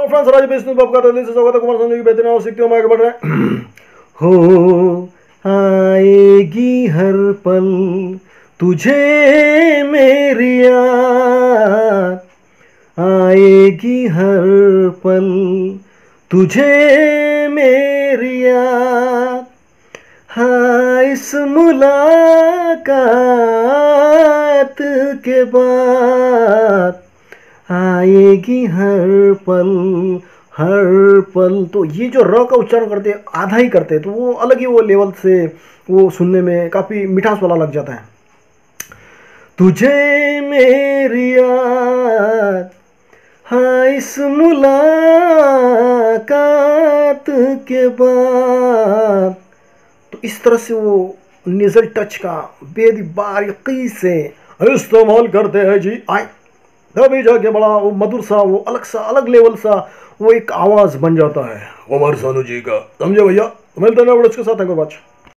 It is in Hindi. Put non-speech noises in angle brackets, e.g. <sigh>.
हेलो फ्रेंड्स राज विष्णु बाब का दिल्ली से स्वागत है। कुमार संजू की बेहतरीन और सीखते हुए आगे बढ़ रहे हैं। <clears throat> हो आएगी हर पल तुझे मेरी याद। आएगी हर पल तुझे मेरी याद। हाँ इस मुलाकात के बाद आएगी हर पल हर पल। तो ये जो र का उच्चारण करते हैं, आधा ही करते हैं तो वो अलग ही वो लेवल से वो सुनने में काफ़ी मिठास वाला लग जाता है। तुझे मेरी याद हाँ इस मुलाकात के बाद। तो इस तरह से वो नेजल टच का बेदी बारीकी से इस्तेमाल करते हैं जी। आए। तभी जाके बड़ा वो मधुर सा, वो अलग सा, अलग लेवल सा, वो एक आवाज़ बन जाता है। उमर सानू जी का। समझे भैया? मिलते हैं उसके साथ है